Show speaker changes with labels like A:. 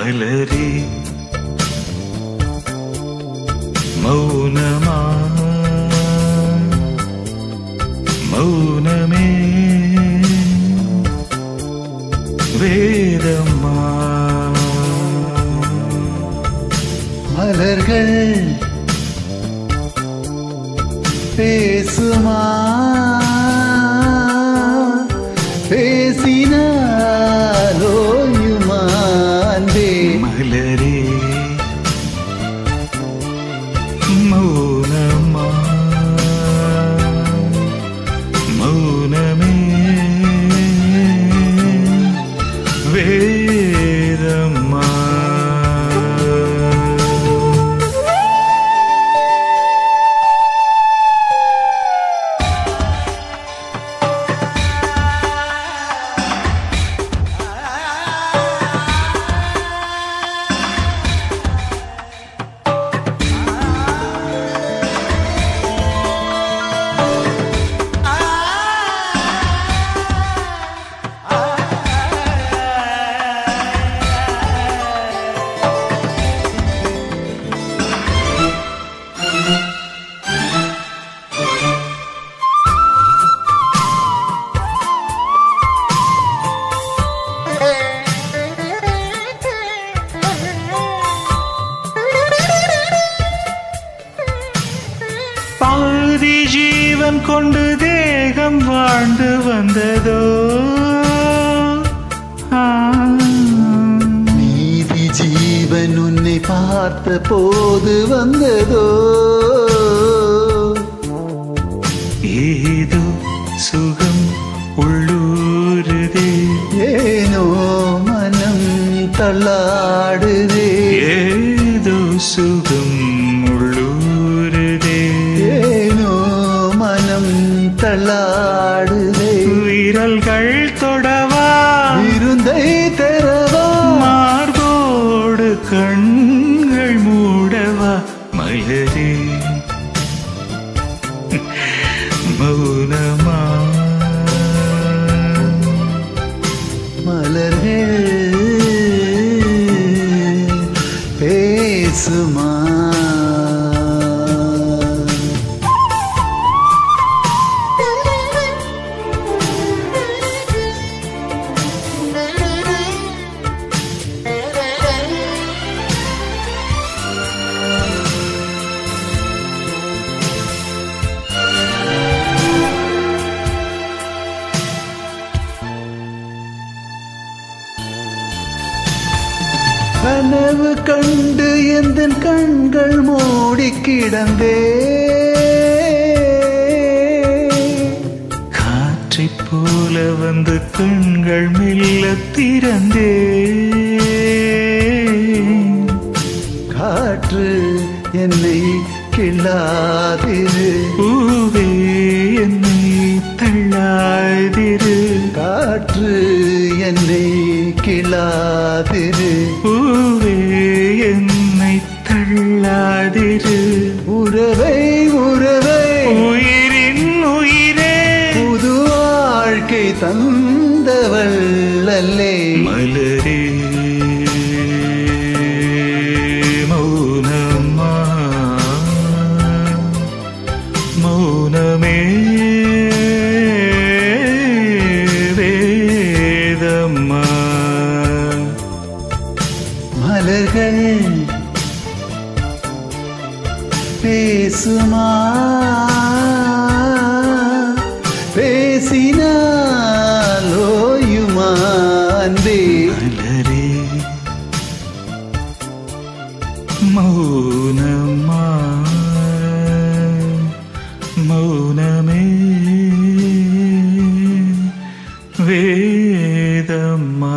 A: മലരെ മൗനമാ.
B: മൗനമേ. मौनमे മലർകൾ പേസുമാ. பாதி ஜீவன் கொண்டு தேகம் வாழ்ந்து வந்ததோ ஆ.
A: நீதி ஜீவன் உன்னை பார்த்த போது வந்ததோ
B: ஏதோ சுகம் உள்ளூருதே
A: ஏனோ மனம் தள்ளாடுதே
B: ஏதோ சுகம் உள்ளூருதே
A: தள்ளாடுதே
B: விரல்கள் தொடவா.
A: இருந்தை தெரவா.
B: மார்போடு கண்கள் மூடவா. மலரே மௌனமா.
A: மலர்கள் பேசுமா. கனவு கண்டு எந்த கண்கள் மூடி கிடந்தே.
B: காற்றை போல வந்து கண்கள் மெல்ல திறந்தே.
A: காற்று என்னை கிள்ளாதிரு
B: பூவே என்னை தள்ளாதிரு
A: காற்று என்னை கிள்ளாதிரு
B: பூவே என்னை தள்ளாதிரு.
A: உறவை உறவை.
B: உயிரின் உயிரே.
A: புது வாழ்க்கை தந்தவள் அல்லே.
B: மலரே
A: கதர்களை பேசுமா பேசினாலோயுமா அன்பே
B: கண்டரே மௌனமா மௌனமே வேதம்மா